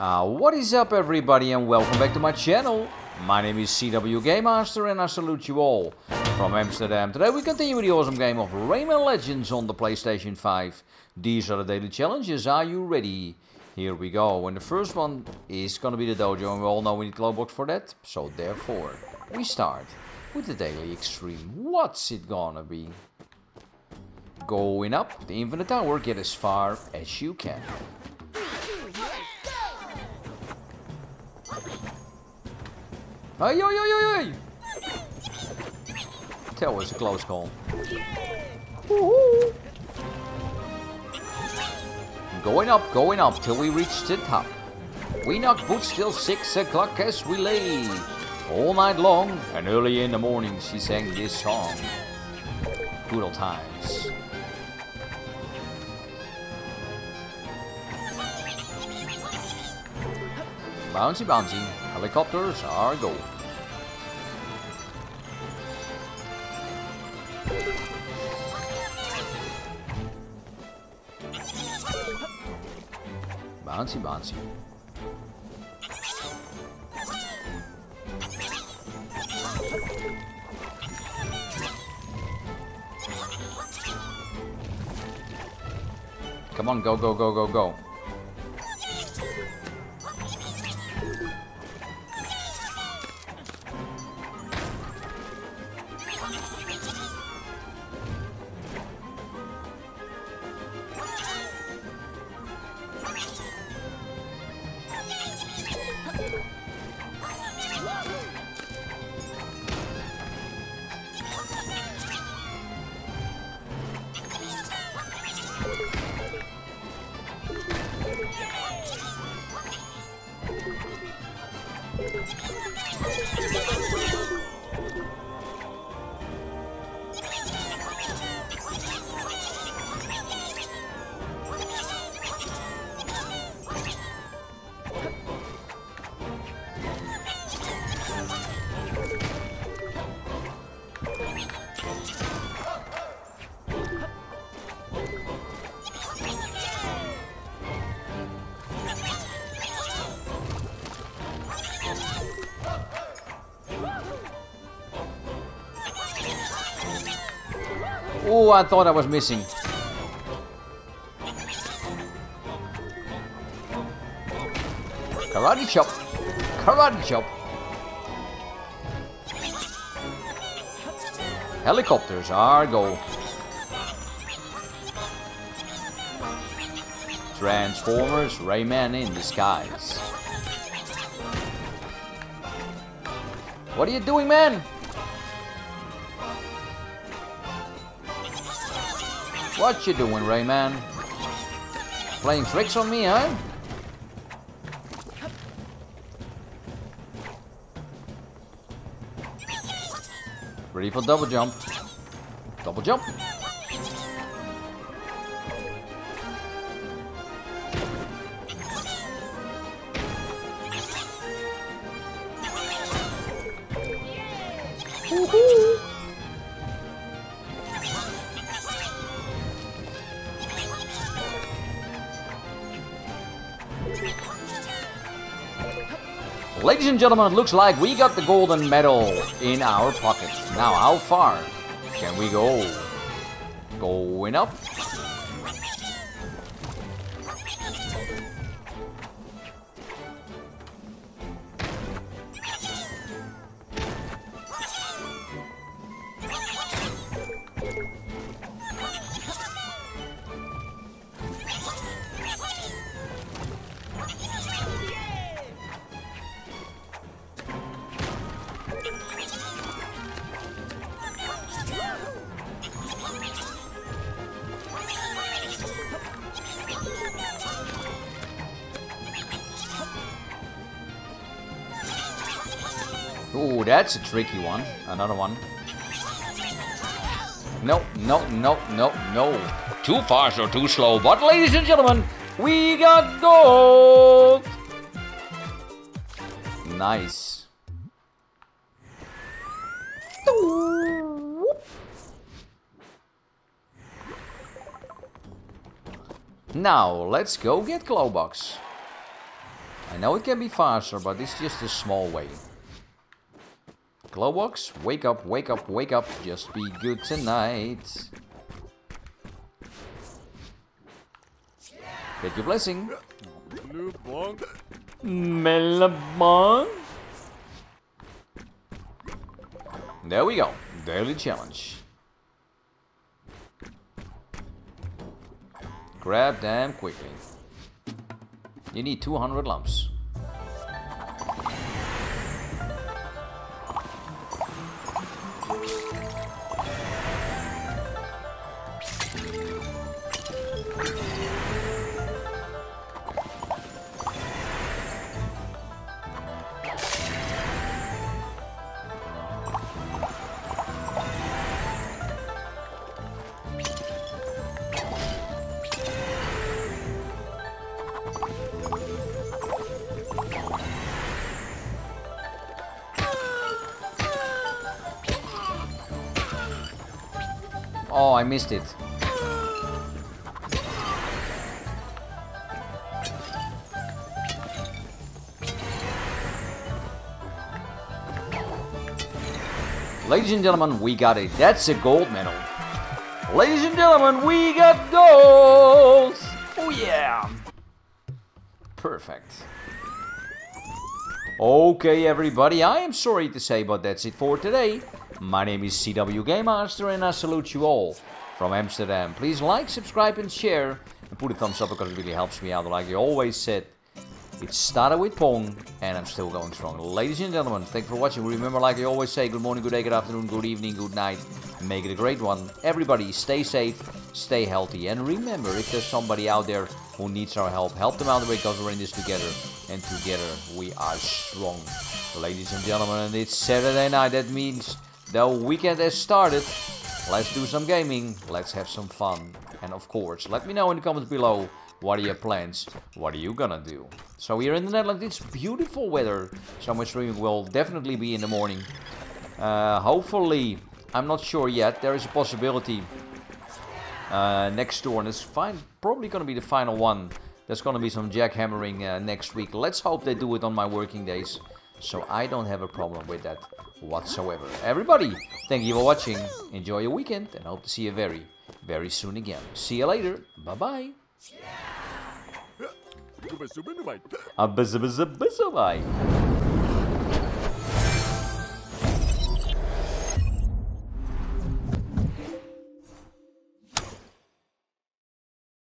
Uh, what is up everybody and welcome back to my channel. My name is ZW Game Master and I salute you all from Amsterdam. Today we continue with the awesome game of Rayman Legends on the PlayStation 5. These are the daily challenges, are you ready? Here we go, and the first one is gonna be the dojo and we all know we need Globox for that. So therefore, we start with the daily extreme. What's it gonna be? Going up the infinite tower, get as far as you can. Ay, ay, ay, ay, ay! That was a close call. Going up, going up till we reach the top. We knock boots till six o'clock as we lay. All night long and early in the morning she sang this song. Good old times. Bouncy, bouncy. Helicopters are go. Bouncy, bouncy. Come on, go, go, go, go, go. Oh, I thought I was missing. Karate chop. Karate chop. Helicopters are go. Transformers, Rayman in disguise. What are you doing, man? What you doing, Rayman? Playing tricks on me, huh? Ready for double jump. Double jump. Ladies and gentlemen, it looks like we got the golden medal in our pocket. Now, how far can we go? Going up. Ooh, that's a tricky one. Another one. No, no, no, no, no. Too fast or too slow. But ladies and gentlemen, we got gold! Nice. Now, let's go get Globox. I know it can be faster, but it's just a small way. Globox, wake up, wake up, wake up. Just be good tonight. Get your blessing. Melabong. There we go. Daily challenge. Grab them quickly. You need 200 lums. Oh, I missed it. Ladies and gentlemen, we got it. That's a gold medal. Ladies and gentlemen, we got gold! Oh yeah! Perfect. Okay, everybody, I am sorry to say, but that's it for today. My name is ZW Game Master and I salute you all from Amsterdam. Please like, subscribe and share and put a thumbs up because it really helps me out. Like I always said, it started with Pong and I'm still going strong. Ladies and gentlemen, thank you for watching. Remember, like I always say, good morning, good day, good afternoon, good evening, good night. Make it a great one. Everybody, stay safe, stay healthy. And remember, if there's somebody out there who needs our help, help them out because we're in this together. And together, we are strong. Ladies and gentlemen, and it's Saturday night. That means the weekend has started. Let's do some gaming. Let's have some fun. And of course, let me know in the comments below what are your plans? What are you gonna do? So here in the Netherlands, it's beautiful weather. So my streaming will definitely be in the morning. Uh, hopefully, I'm not sure yet. There is a possibility uh, next door, and it's fine. Probably gonna be the final one. There's gonna be some jackhammering uh, next week. Let's hope they do it on my working days. So I don't have a problem with that whatsoever. Everybody, thank you for watching. Enjoy your weekend and hope to see you very, very soon again. See you later. Bye-bye. Bye-bye.